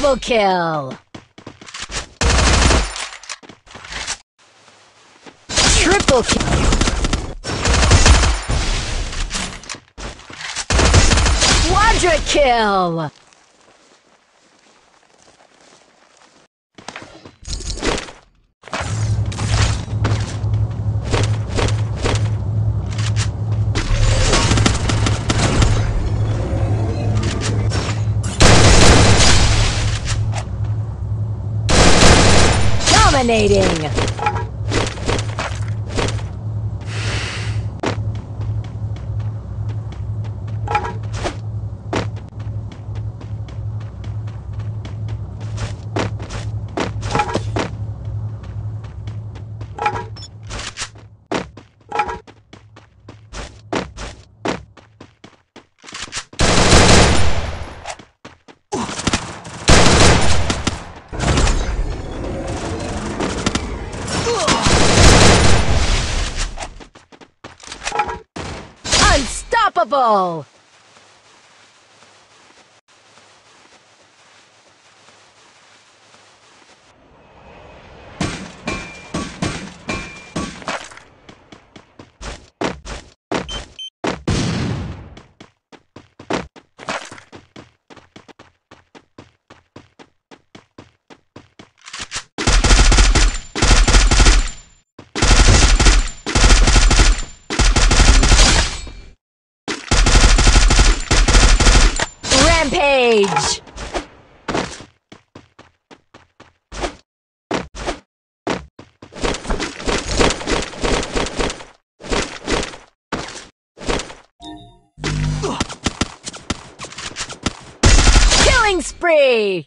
Double kill! Triple kill! Quadra kill! Dominating! Unstoppable! Rampage! Killing spree!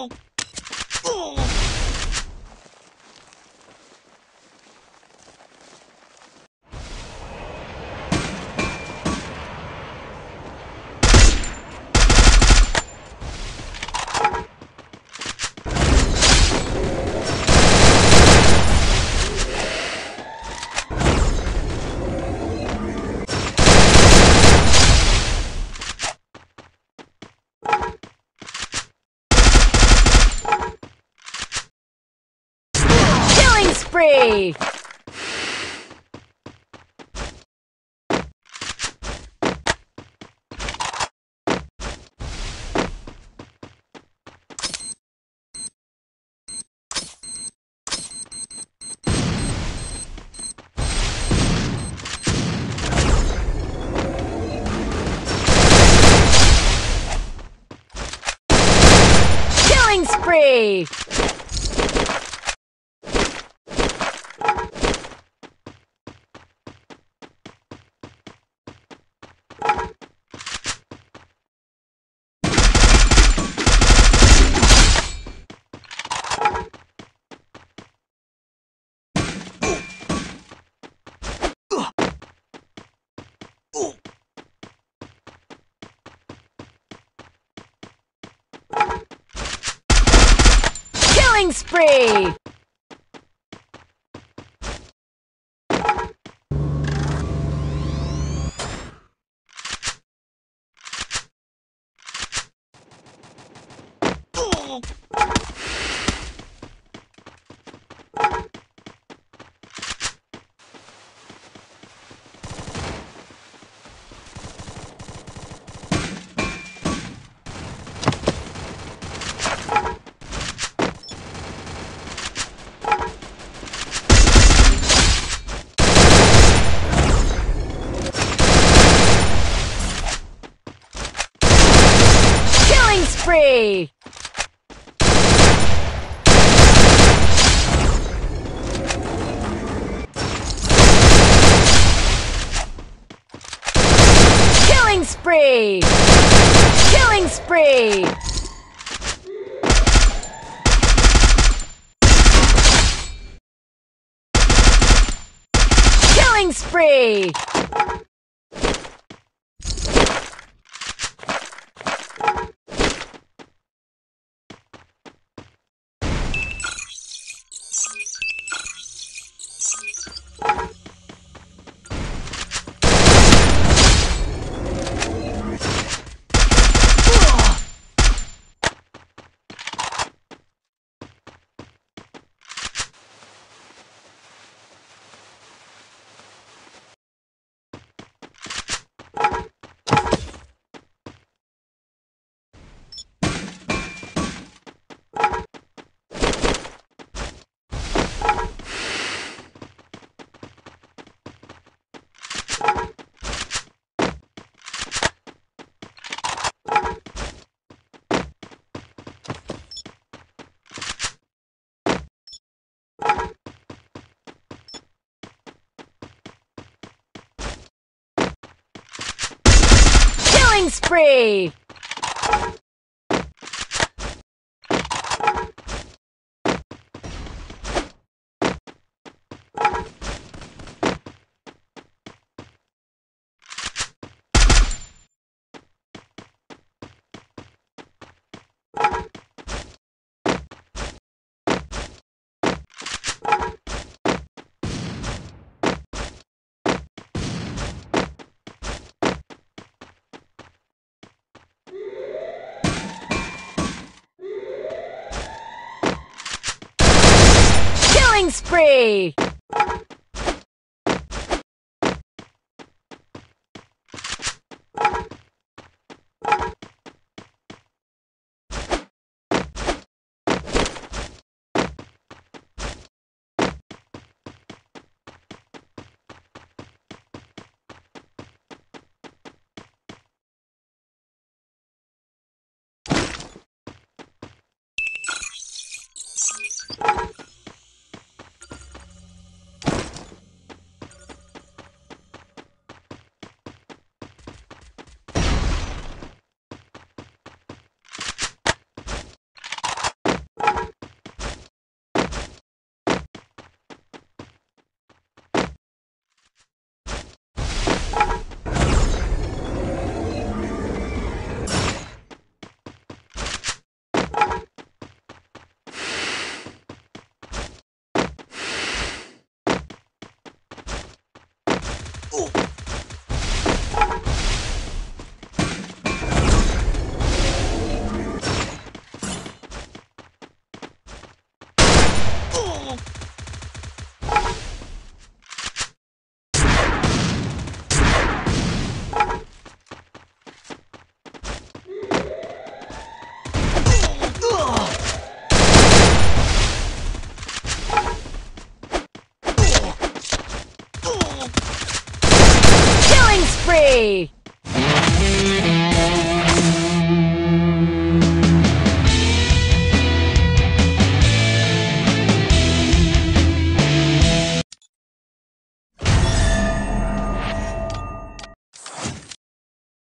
おお spree! Killing spree! Killing spree! Henry. Killing spree! free! Spree!